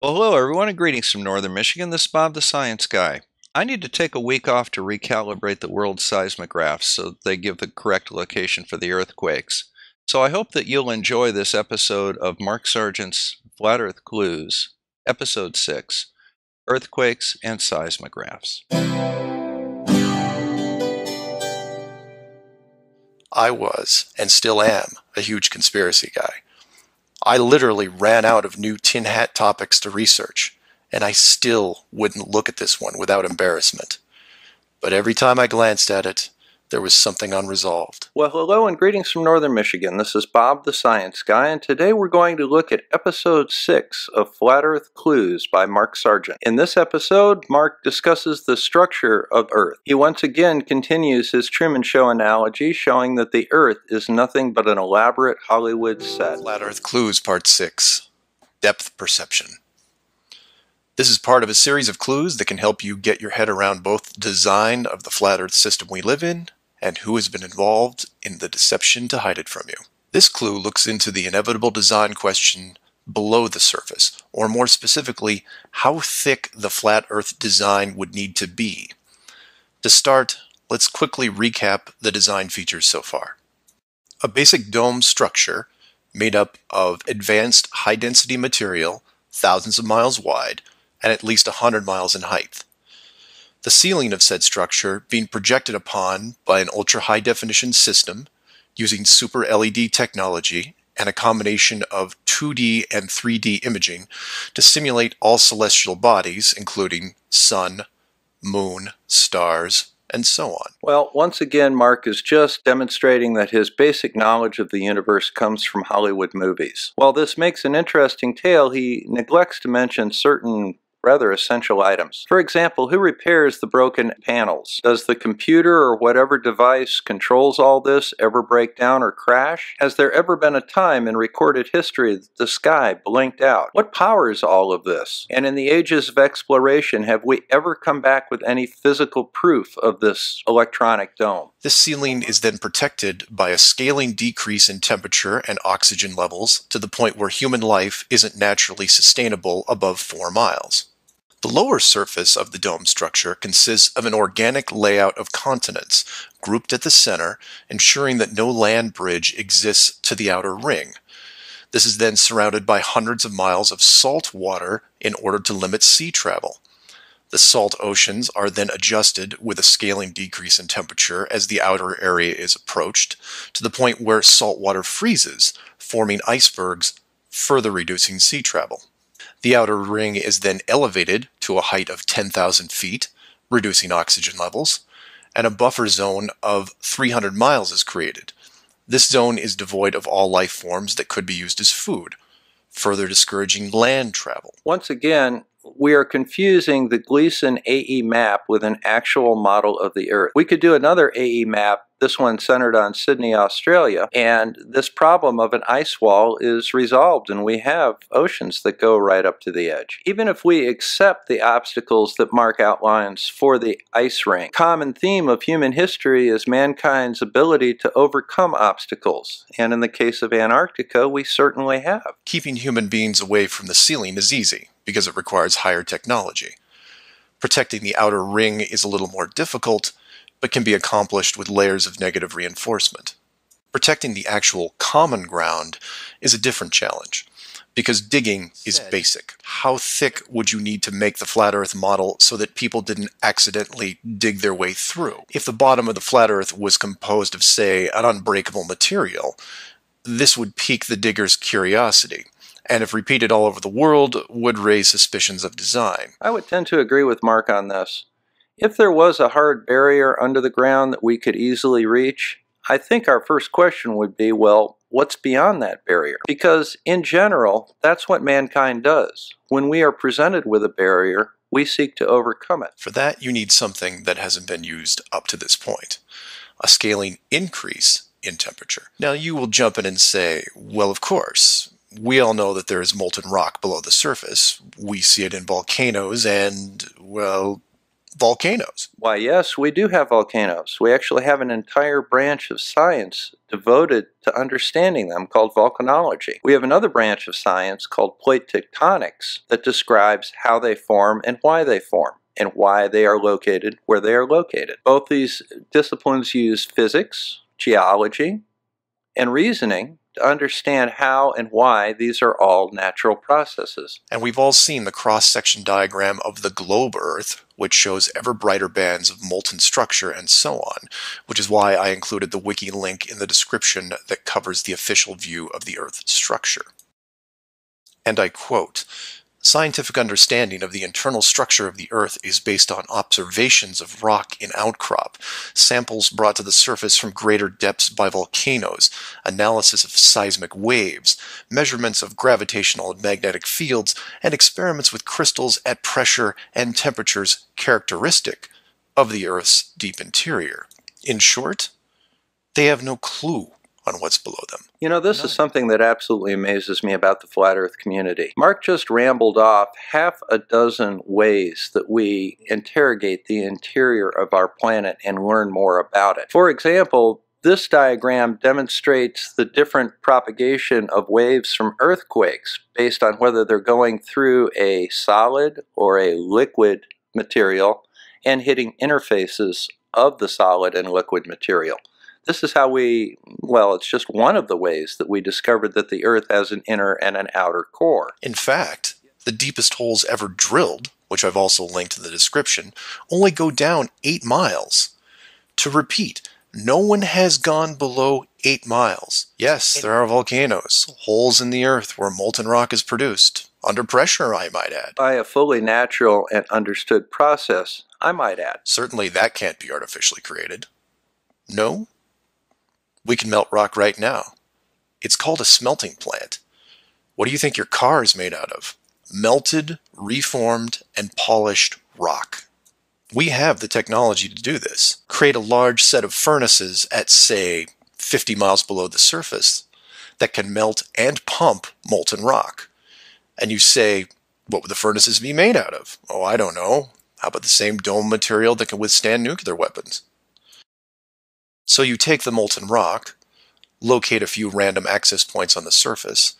Well, hello everyone, and greetings from northern Michigan. This is Bob the Science Guy. I need to take a week off to recalibrate the world's seismographs so they give the correct location for the earthquakes. So I hope that you'll enjoy this episode of Mark Sargent's Flat Earth Clues, Episode 6 Earthquakes and Seismographs. I was, and still am, a huge conspiracy guy. I literally ran out of new tin hat topics to research, and I still wouldn't look at this one without embarrassment. But every time I glanced at it, there was something unresolved. Well, hello and greetings from northern Michigan. This is Bob the Science Guy, and today we're going to look at episode 6 of Flat Earth Clues by Mark Sargent. In this episode, Mark discusses the structure of Earth. He once again continues his Truman Show analogy, showing that the Earth is nothing but an elaborate Hollywood set. Flat Earth Clues Part 6 Depth Perception. This is part of a series of clues that can help you get your head around both the design of the flat Earth system we live in and who has been involved in the deception to hide it from you. This clue looks into the inevitable design question below the surface, or more specifically, how thick the flat Earth design would need to be. To start, let's quickly recap the design features so far. A basic dome structure made up of advanced high density material, thousands of miles wide, and at least 100 miles in height the ceiling of said structure being projected upon by an ultra high definition system using super LED technology and a combination of 2D and 3D imaging to simulate all celestial bodies, including sun, moon, stars, and so on. Well, once again, Mark is just demonstrating that his basic knowledge of the universe comes from Hollywood movies. While this makes an interesting tale, he neglects to mention certain rather essential items. For example, who repairs the broken panels? Does the computer or whatever device controls all this ever break down or crash? Has there ever been a time in recorded history that the sky blinked out? What powers all of this? And in the ages of exploration, have we ever come back with any physical proof of this electronic dome? This ceiling is then protected by a scaling decrease in temperature and oxygen levels to the point where human life isn't naturally sustainable above 4 miles. The lower surface of the dome structure consists of an organic layout of continents, grouped at the center, ensuring that no land bridge exists to the outer ring. This is then surrounded by hundreds of miles of salt water in order to limit sea travel. The salt oceans are then adjusted with a scaling decrease in temperature as the outer area is approached, to the point where salt water freezes, forming icebergs, further reducing sea travel. The outer ring is then elevated to a height of 10,000 feet, reducing oxygen levels, and a buffer zone of 300 miles is created. This zone is devoid of all life forms that could be used as food, further discouraging land travel. Once again, we are confusing the Gleason AE map with an actual model of the Earth. We could do another AE map this one centered on Sydney, Australia. And this problem of an ice wall is resolved, and we have oceans that go right up to the edge. Even if we accept the obstacles that Mark outlines for the ice ring, common theme of human history is mankind's ability to overcome obstacles. And in the case of Antarctica, we certainly have. Keeping human beings away from the ceiling is easy because it requires higher technology. Protecting the outer ring is a little more difficult but can be accomplished with layers of negative reinforcement. Protecting the actual common ground is a different challenge because digging is basic. How thick would you need to make the flat earth model so that people didn't accidentally dig their way through? If the bottom of the flat earth was composed of, say, an unbreakable material, this would pique the digger's curiosity and if repeated all over the world, would raise suspicions of design. I would tend to agree with Mark on this. If there was a hard barrier under the ground that we could easily reach, I think our first question would be, well, what's beyond that barrier? Because in general, that's what mankind does. When we are presented with a barrier, we seek to overcome it. For that, you need something that hasn't been used up to this point a scaling increase in temperature. Now, you will jump in and say, well, of course. We all know that there is molten rock below the surface. We see it in volcanoes, and, well, volcanoes. Why, yes, we do have volcanoes. We actually have an entire branch of science devoted to understanding them called volcanology. We have another branch of science called plate tectonics that describes how they form and why they form and why they are located where they are located. Both these disciplines use physics, geology, and reasoning understand how and why these are all natural processes. And we've all seen the cross section diagram of the globe Earth, which shows ever brighter bands of molten structure and so on, which is why I included the wiki link in the description that covers the official view of the Earth's structure. And I quote, Scientific understanding of the internal structure of the Earth is based on observations of rock in outcrop, samples brought to the surface from greater depths by volcanoes, analysis of seismic waves, measurements of gravitational and magnetic fields, and experiments with crystals at pressure and temperatures characteristic of the Earth's deep interior. In short, they have no clue on what's below them. You know, this is something that absolutely amazes me about the flat earth community. Mark just rambled off half a dozen ways that we interrogate the interior of our planet and learn more about it. For example, this diagram demonstrates the different propagation of waves from earthquakes based on whether they're going through a solid or a liquid material and hitting interfaces of the solid and liquid material. This is how we, well, it's just one of the ways that we discovered that the Earth has an inner and an outer core. In fact, the deepest holes ever drilled, which I've also linked in the description, only go down 8 miles. To repeat, no one has gone below 8 miles. Yes, there are volcanoes, holes in the earth where molten rock is produced, under pressure, I might add. By a fully natural and understood process, I might add. Certainly that can't be artificially created. No, we can melt rock right now. It's called a smelting plant. What do you think your car is made out of? Melted, reformed, and polished rock. We have the technology to do this. Create a large set of furnaces at, say, 50 miles below the surface that can melt and pump molten rock. And you say, what would the furnaces be made out of? Oh, I don't know. How about the same dome material that can withstand nuclear weapons? So you take the molten rock, locate a few random access points on the surface,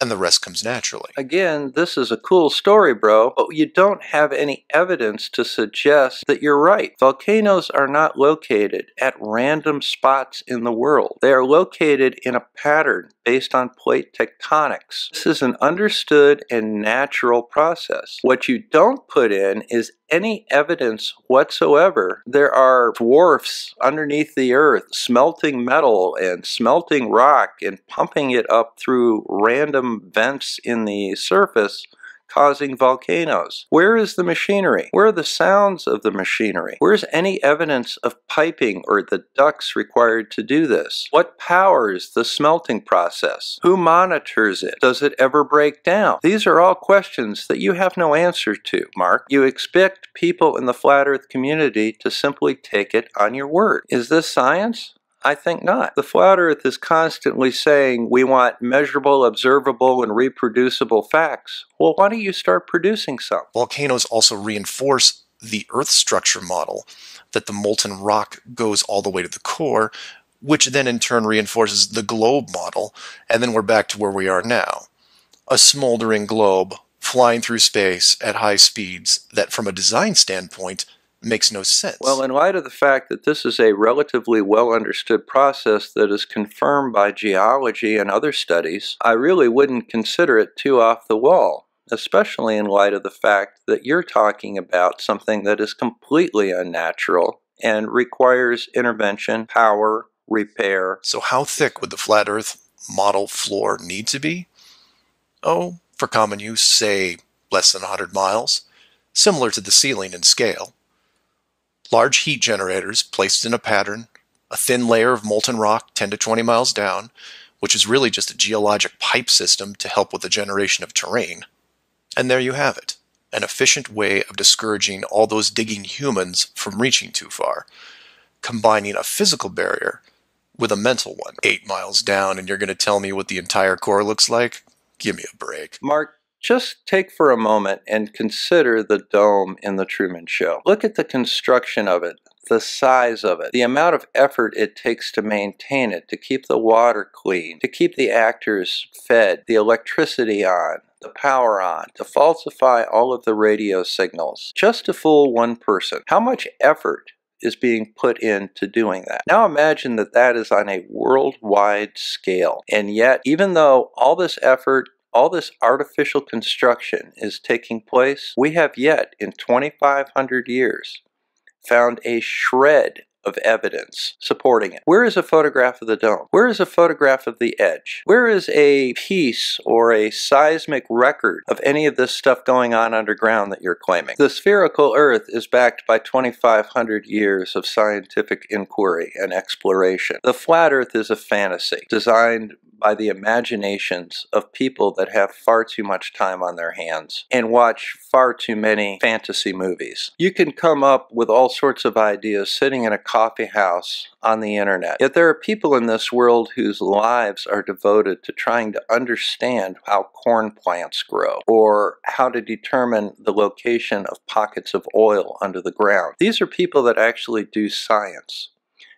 and the rest comes naturally. Again, this is a cool story, bro, but you don't have any evidence to suggest that you're right. Volcanoes are not located at random spots in the world. They are located in a pattern based on plate tectonics. This is an understood and natural process. What you don't put in is any evidence whatsoever. There are dwarfs underneath the earth smelting metal and smelting rock and pumping it up through random vents in the surface causing volcanoes? Where is the machinery? Where are the sounds of the machinery? Where's any evidence of piping or the ducts required to do this? What powers the smelting process? Who monitors it? Does it ever break down? These are all questions that you have no answer to, Mark. You expect people in the flat earth community to simply take it on your word. Is this science? I think not. The flat earth is constantly saying we want measurable, observable, and reproducible facts. Well, why don't you start producing some? Volcanoes also reinforce the earth structure model that the molten rock goes all the way to the core, which then in turn reinforces the globe model, and then we're back to where we are now. A smoldering globe flying through space at high speeds that, from a design standpoint, makes no sense. Well, in light of the fact that this is a relatively well understood process that is confirmed by geology and other studies, I really wouldn't consider it too off the wall, especially in light of the fact that you're talking about something that is completely unnatural and requires intervention, power, repair. So, how thick would the flat Earth model floor need to be? Oh, for common use, say less than 100 miles, similar to the ceiling in scale large heat generators placed in a pattern, a thin layer of molten rock 10 to 20 miles down, which is really just a geologic pipe system to help with the generation of terrain. And there you have it an efficient way of discouraging all those digging humans from reaching too far, combining a physical barrier with a mental one. Eight miles down, and you're going to tell me what the entire core looks like? Give me a break. Mark, Just take for a moment and consider the dome in the Truman Show. Look at the construction of it, the size of it, the amount of effort it takes to maintain it, to keep the water clean, to keep the actors fed, the electricity on, the power on, to falsify all of the radio signals, just to fool one person. How much effort is being put into doing that. Now imagine that that is on a worldwide scale. And yet, even though all this effort all this artificial construction is taking place, we have yet in 2,500 years found a shred of evidence supporting it. Where is a photograph of the dome? Where is a photograph of the edge? Where is a piece or a seismic record of any of this stuff going on underground that you're claiming? The spherical Earth is backed by 2,500 years of scientific inquiry and exploration. The flat Earth is a fantasy designed by the imaginations of people that have far too much time on their hands and watch far too many fantasy movies. You can come up with all sorts of ideas sitting in a coffee house on the internet. Yet there are people in this world whose lives are devoted to trying to understand how corn plants grow or how to determine the location of pockets of oil under the ground. These are people that actually do science.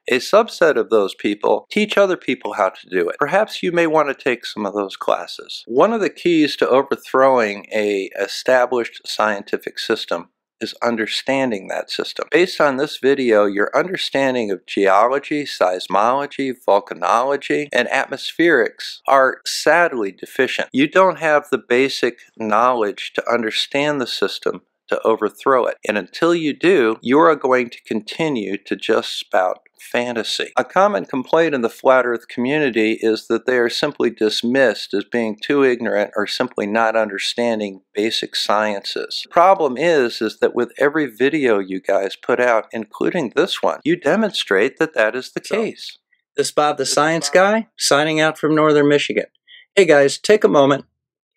A subset of those people teach other people how to do it. Perhaps you may want to take some of those classes. One of the keys to overthrowing a established scientific system is understanding that system. Based on this video, your understanding of geology, seismology, volcanology, and atmospherics are sadly deficient. You don't have the basic knowledge to understand the system to overthrow it. And until you do, you are going to continue to just spout fantasy. A common complaint in the flat earth community is that they are simply dismissed as being too ignorant or simply not understanding basic sciences. The problem is is that with every video you guys put out, including this one, you demonstrate that that is the so, case. This Bob the Science Guy signing out from Northern Michigan. Hey guys, take a moment,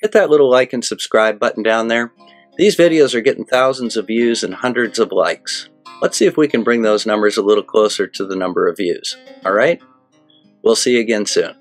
hit that little like and subscribe button down there. These videos are getting thousands of views and hundreds of likes. Let's see if we can bring those numbers a little closer to the number of views. All right? We'll see you again soon.